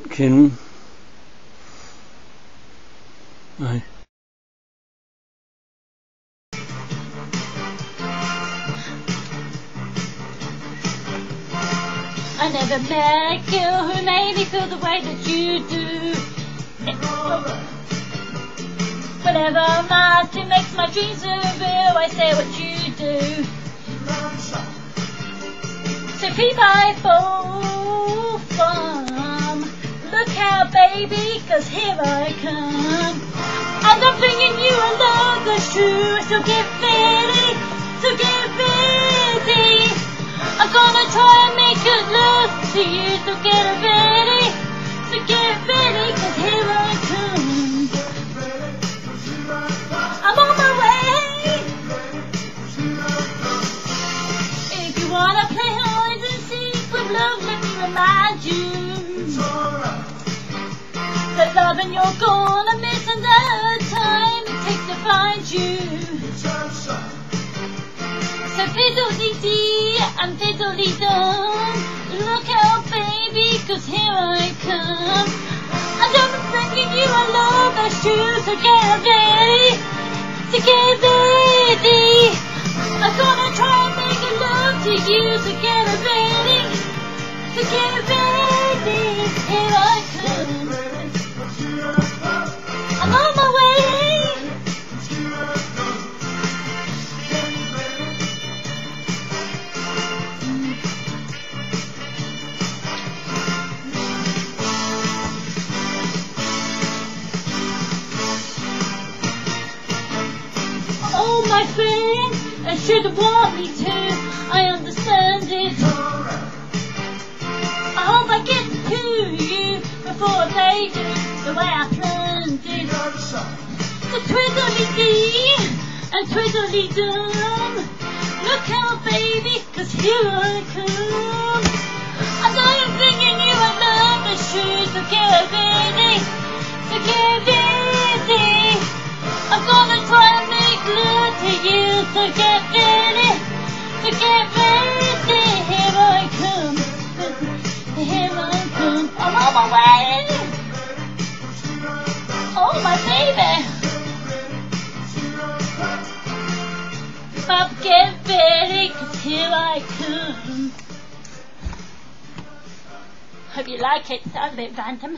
Kim. Aye. I never met a girl who made me feel the way that you do. Whenever I'm lost, it makes my dreams so real. I say what you do. So keep. Look out, baby, cause here I come. And I'm bringing you a love that's true. So get ready, so get ready. I'm gonna try and make good love to you. So get ready, so get ready, cause here I come. I'm on my way. If you wanna play hide and seek with love, let me remind you loving you're gonna miss and the time it takes to find you. So fiddly dee and fiddly dum. Look out, baby, cause here I come. And I'm bringing you a love that's true, so get ready, to get ready. I'm gonna try and make a love to you, so get ready, to get ready. My friend, should want me to. I understand it. I hope I get to you before they do. the way I planned it. So twiddly dee and twiddly dum. Look out, baby, cause here I come. Hope you like it. Sounds a bit random.